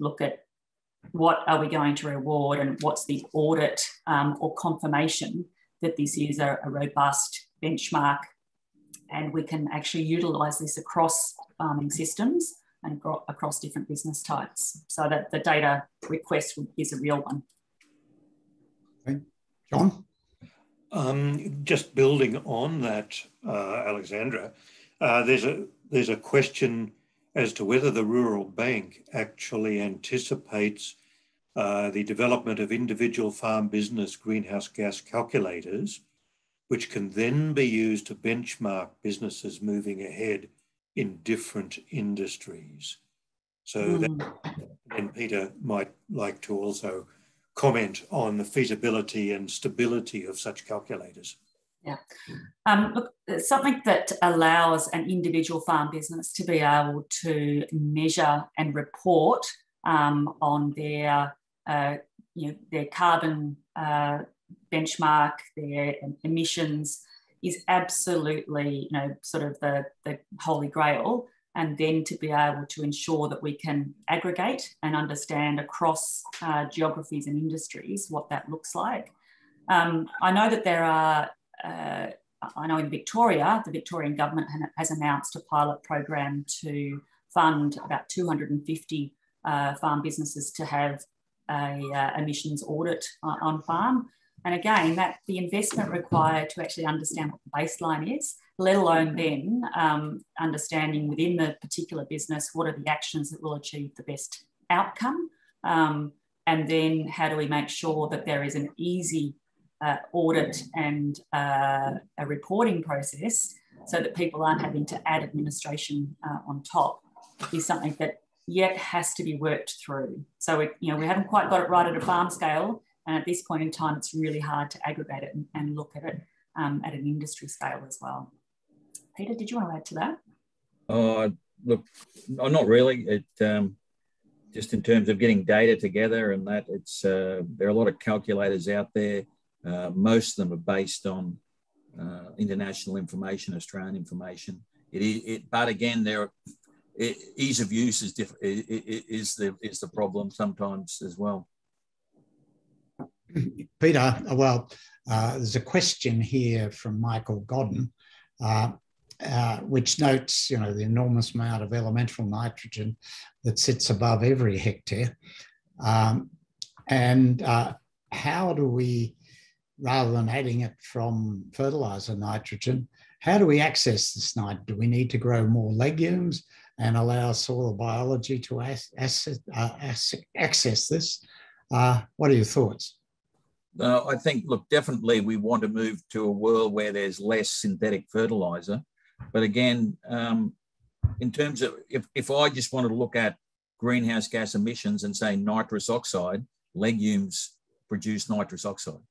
look at what are we going to reward and what's the audit um, or confirmation that this is a, a, robust benchmark and we can actually utilize this across farming systems and across different business types so that the data request is a real one. Okay. John? Um, just building on that, uh, Alexandra, uh, there's a there's a question as to whether the rural bank actually anticipates uh, the development of individual farm business greenhouse gas calculators, which can then be used to benchmark businesses moving ahead in different industries. So mm. then Peter might like to also comment on the feasibility and stability of such calculators. Yeah. Um, look, something that allows an individual farm business to be able to measure and report um, on their, uh, you know, their carbon uh, benchmark, their emissions, is absolutely, you know, sort of the, the holy grail and then to be able to ensure that we can aggregate and understand across uh, geographies and industries what that looks like. Um, I know that there are, uh, I know in Victoria, the Victorian government has announced a pilot program to fund about 250 uh, farm businesses to have a uh, emissions audit on farm. And again, that the investment required to actually understand what the baseline is let alone then um, understanding within the particular business what are the actions that will achieve the best outcome. Um, and then how do we make sure that there is an easy uh, audit and uh, a reporting process so that people aren't having to add administration uh, on top is something that yet has to be worked through. So we, you know, we haven't quite got it right at a farm scale, and at this point in time, it's really hard to aggregate it and, and look at it um, at an industry scale as well. Peter, did you want to add to that? Uh, look, not really. It um, just in terms of getting data together and that it's uh, there are a lot of calculators out there. Uh, most of them are based on uh, international information, Australian information. It, it, but again, there it, ease of use is diff- is the is the problem sometimes as well. Peter, well, uh, there's a question here from Michael Godden. Uh, uh, which notes, you know, the enormous amount of elemental nitrogen that sits above every hectare. Um, and uh, how do we, rather than adding it from fertilizer nitrogen, how do we access this nitrogen? Do we need to grow more legumes and allow soil biology to uh, access this? Uh, what are your thoughts? Uh, I think, look, definitely we want to move to a world where there's less synthetic fertilizer. But again, um, in terms of if, if I just wanted to look at greenhouse gas emissions and say nitrous oxide, legumes produce nitrous oxide.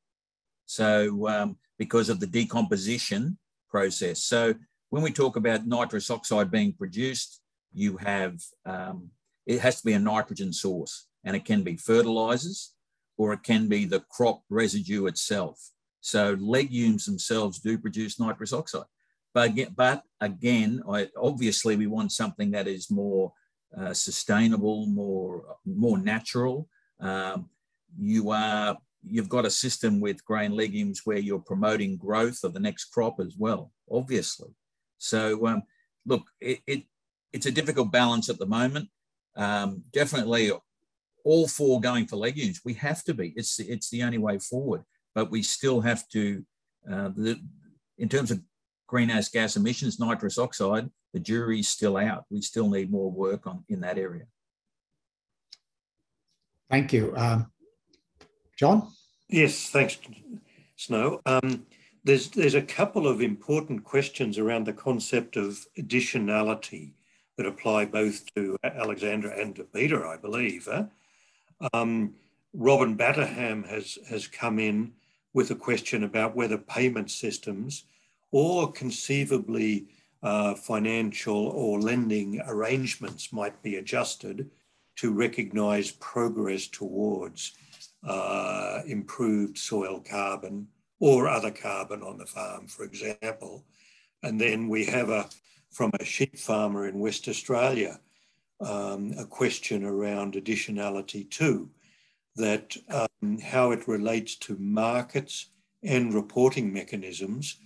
So um, because of the decomposition process. So when we talk about nitrous oxide being produced, you have, um, it has to be a nitrogen source and it can be fertilizers or it can be the crop residue itself. So legumes themselves do produce nitrous oxide. But again, but again I, obviously we want something that is more uh, sustainable, more more natural. Um, you are you've got a system with grain legumes where you're promoting growth of the next crop as well, obviously. So um, look, it, it, it's a difficult balance at the moment. Um, definitely all for going for legumes. We have to be. It's it's the only way forward. But we still have to. Uh, the, in terms of greenhouse gas emissions, nitrous oxide, the jury's still out. We still need more work on in that area. Thank you. Um, John? Yes, thanks, Snow. Um, there's, there's a couple of important questions around the concept of additionality that apply both to Alexandra and to Peter, I believe. Huh? Um, Robin Batterham has, has come in with a question about whether payment systems or conceivably uh, financial or lending arrangements might be adjusted to recognize progress towards uh, improved soil carbon or other carbon on the farm, for example. And then we have a, from a sheep farmer in West Australia, um, a question around additionality too, that um, how it relates to markets and reporting mechanisms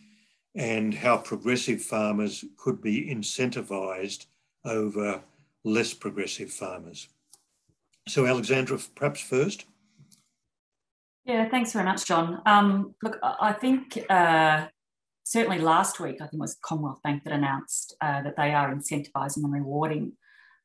and how progressive farmers could be incentivized over less progressive farmers. So Alexandra, perhaps first. Yeah, thanks very much, John. Um, look, I think uh, certainly last week, I think it was Commonwealth Bank that announced uh, that they are incentivising and rewarding.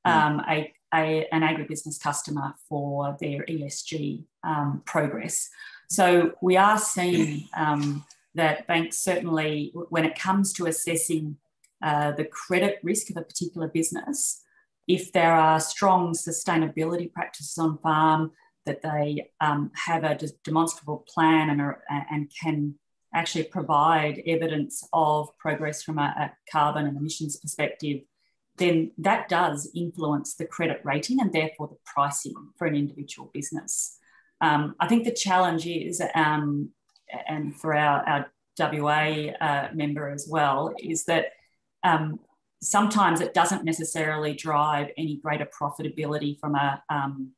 Um, a, a, an agribusiness customer for their ESG um, progress. So we are seeing um, that banks certainly, when it comes to assessing uh, the credit risk of a particular business, if there are strong sustainability practices on farm, that they um, have a demonstrable plan and, are, and can actually provide evidence of progress from a, a carbon and emissions perspective, then that does influence the credit rating and therefore the pricing for an individual business. Um, I think the challenge is, um, and for our, our WA uh, member as well, is that um, sometimes it doesn't necessarily drive any greater profitability from a um,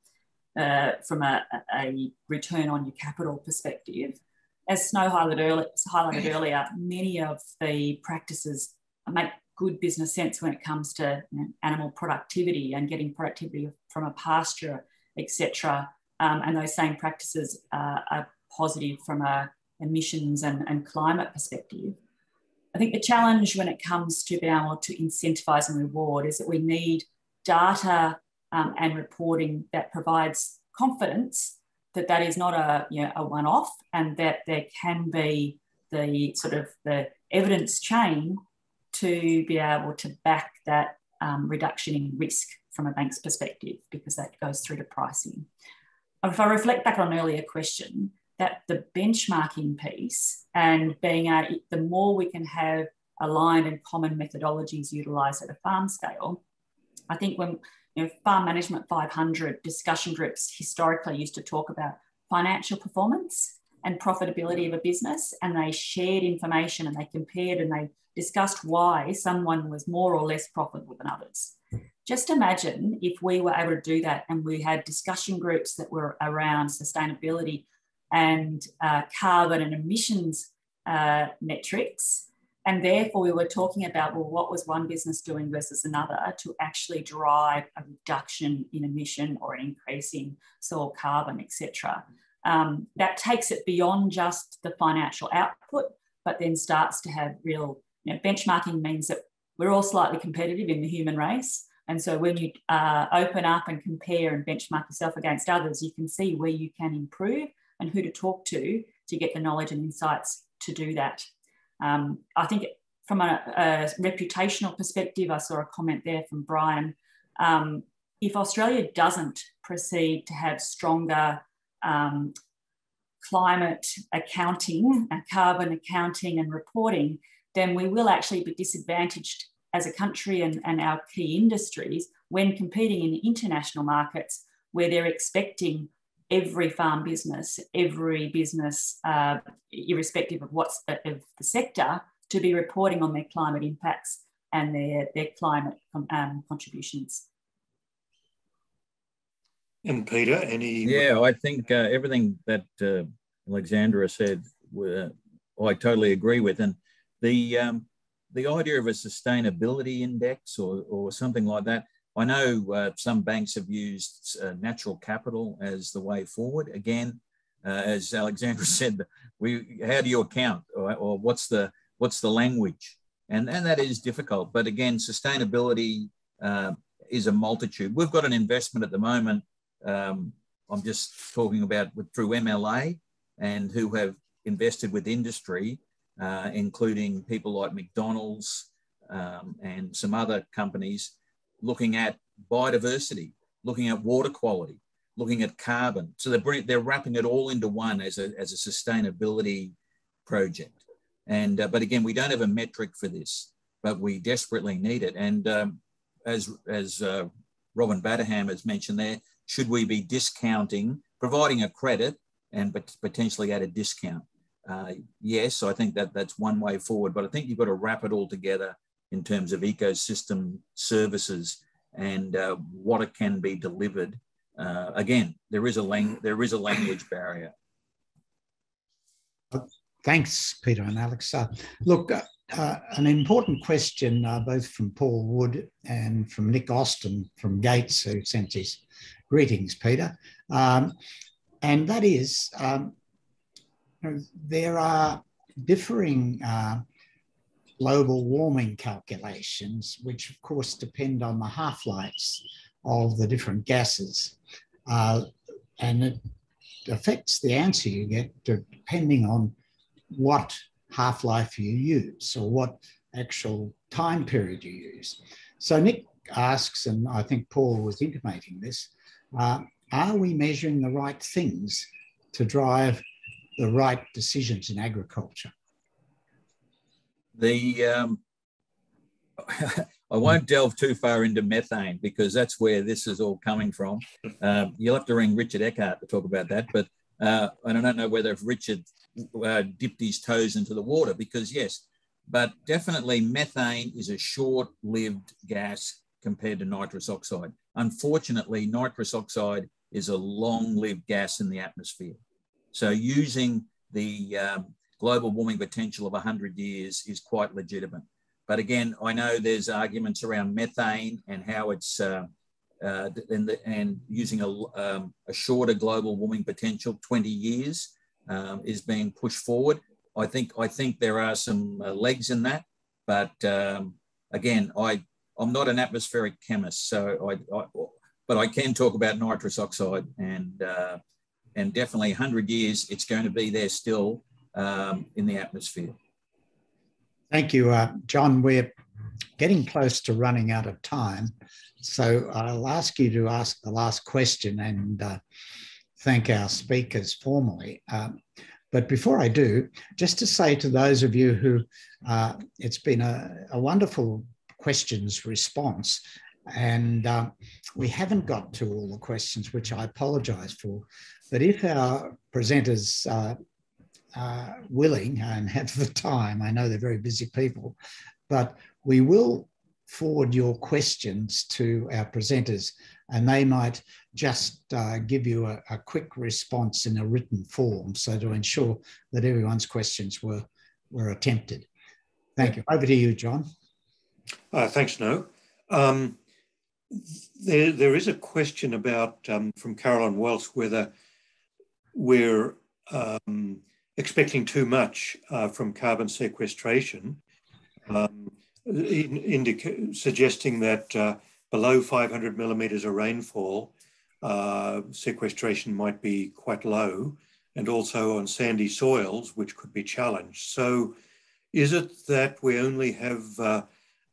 uh, from a, a, return on your capital perspective. As Snow highlighted earlier, highlighted earlier, many of the practices make good business sense when it comes to you know, animal productivity and getting productivity from a pasture, etc. Um, and those same practices uh, are positive from a emissions and, and climate perspective. I think the challenge when it comes to being able to incentivize and reward is that we need data um, and reporting that provides confidence that that is not a, you know, a one-off and that there can be the sort of the evidence chain to be able to back that um, reduction in risk from a bank's perspective because that goes through to pricing. If I reflect back on an earlier question, that the benchmarking piece and being a, the more we can have aligned and common methodologies utilised at a farm scale, I think when you know, Farm Management 500 discussion groups historically used to talk about financial performance and profitability of a business, and they shared information and they compared and they discussed why someone was more or less profitable than others. Just imagine if we were able to do that and we had discussion groups that were around sustainability and uh, carbon and emissions uh, metrics. And therefore, we were talking about well, what was one business doing versus another to actually drive a reduction in emission or an increase in soil carbon, etc. Um, that takes it beyond just the financial output, but then starts to have real you know, benchmarking means that we're all slightly competitive in the human race. And so when you uh, open up and compare and benchmark yourself against others, you can see where you can improve and who to talk to to get the knowledge and insights to do that. Um, I think from a, a, reputational perspective, I saw a comment there from Brian. Um, if Australia doesn't proceed to have stronger um, climate accounting, uh, carbon accounting and reporting, then we will actually be disadvantaged as a country and, and our key industries when competing in international markets where they're expecting every farm business, every business, uh, irrespective of what's of the sector, to be reporting on their climate impacts and their, their climate um, contributions. And Peter, any? Yeah, I think uh, everything that uh, Alexandra said, uh, I totally agree with. And the um, the idea of a sustainability index or, or something like that, I know uh, some banks have used uh, natural capital as the way forward. Again, uh, as Alexandra said, we how do you account or, or, what's the what's the language? And and that is difficult. But again, sustainability is a multitude. We've got an investment at the moment. Um, I'm just talking about with, through MLA and who have invested with industry, uh, including people like McDonald's um, and some other companies, looking at biodiversity, looking at water quality, looking at carbon. So they're, they're wrapping it all into one as a, as a sustainability project. And, uh, but again, we don't have a metric for this, but we desperately need it. And um, as, as uh, Robin Batterham has mentioned there, should we be discounting, providing a credit and potentially at a discount? Uh, yes, I think that that's one way forward, but I think you've got to wrap it all together in terms of ecosystem services and uh, what it can be delivered. Uh, again, there is a lang- there is a language barrier. Thanks, Peter and Alex. Uh, look, uh, uh, an important question uh, both from Paul Wood and from Nick Austin from Gates, who sent his greetings, Peter. Um, and that is, um, there are differing uh, global warming calculations, which of course depend on the half-lives of the different gases. Uh, and it affects the answer you get depending on what half-life you use or what actual time period you use. So Nick asks, and I think Paul was intimating this, uh, are we measuring the right things to drive the right decisions in agriculture? The um, I won't delve too far into methane because that's where this is all coming from. Um, you'll have to ring Richard Eckard to talk about that, but uh, and I don't know whether if Richard uh, dipped his toes into the water because yes, but definitely methane is a short-lived gas compared to nitrous oxide. Unfortunately, nitrous oxide is a long-lived gas in the atmosphere. So using the um, global warming potential of 100 years is quite legitimate. But again, I know there's arguments around methane and how it's uh, uh, and, the, and, using a, um, a, shorter global warming potential, 20 years, um, is being pushed forward. I think I think there are some uh, legs in that, but um, again, I I'm not an atmospheric chemist, so I, I, but I can talk about nitrous oxide and uh, and definitely 100 years, it's going to be there still um, in the atmosphere. Thank you, uh, John. We're getting close to running out of time. So I'll ask you to ask the last question and uh, thank our speakers formally. Um, but before I do, just to say to those of you who, uh, it's been a, a, wonderful questions response. And uh, we haven't got to all the questions, which I apologize for. But if our presenters are willing and have the time, I know they're very busy people, but we will forward your questions to our presenters and they might just uh, give you a, a, quick response in a written form so to ensure that everyone's questions were, were attempted. Thank you. Over to you, John. Uh, thanks, Snow. Um, there, there is a question about um, from Carolyn Welsh whether we're um, expecting too much uh, from carbon sequestration, um, in, suggesting that uh, below 500 millimeters of rainfall, uh, sequestration might be quite low, and also on sandy soils, which could be challenged. So, is it that we only have uh,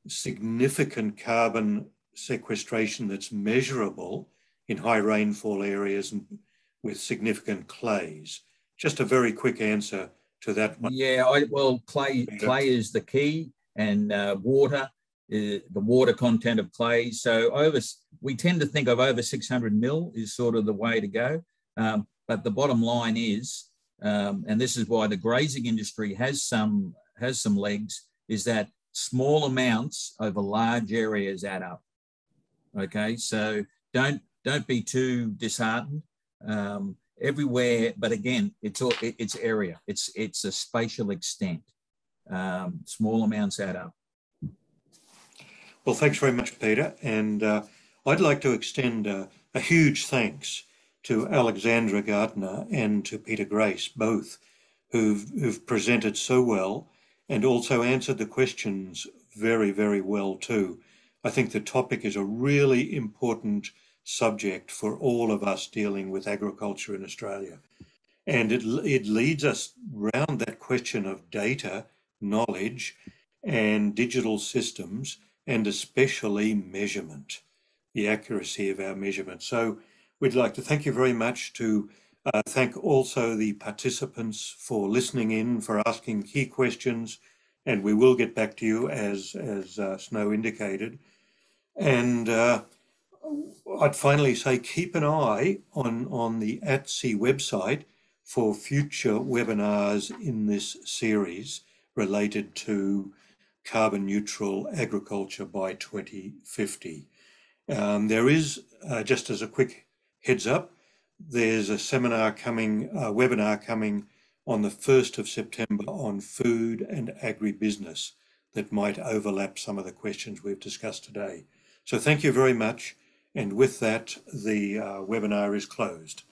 significant carbon sequestration that's measurable in high rainfall areas and with significant clays? Just a very quick answer to that one. Yeah, I, well, clay clay is the key, and uh, water, uh, the water content of clay. So over, we tend to think of over 600 mil is sort of the way to go. Um, but the bottom line is, um, and this is why the grazing industry has some has some legs, is that small amounts over large areas add up. Okay, so don't don't be too disheartened. Um, everywhere, but again, it's all, it's area. It's it's a spatial extent. Um, small amounts add up. Well, thanks very much, Peter. And uh, I'd like to extend a, a huge thanks to Alexandra Gartmann and to Peter Grace, both, who've, who've presented so well and also answered the questions very, very well too. I think the topic is a really important subject for all of us dealing with agriculture in Australia. And it, it leads us round that question of data, knowledge, and digital systems, and especially measurement, the accuracy of our measurement. So we'd like to thank you very much to uh, thank also the participants for listening in, for asking key questions, and we will get back to you as, as uh, Snow indicated. And uh, I'd finally say keep an eye on, on the ATSE website for future webinars in this series related to carbon neutral agriculture by 2050. Um, there is, uh, just as a quick heads up, there's a seminar coming, a webinar coming on the 1st of September on food and agribusiness that might overlap some of the questions we've discussed today. So thank you very much. And with that, the uh, webinar is closed.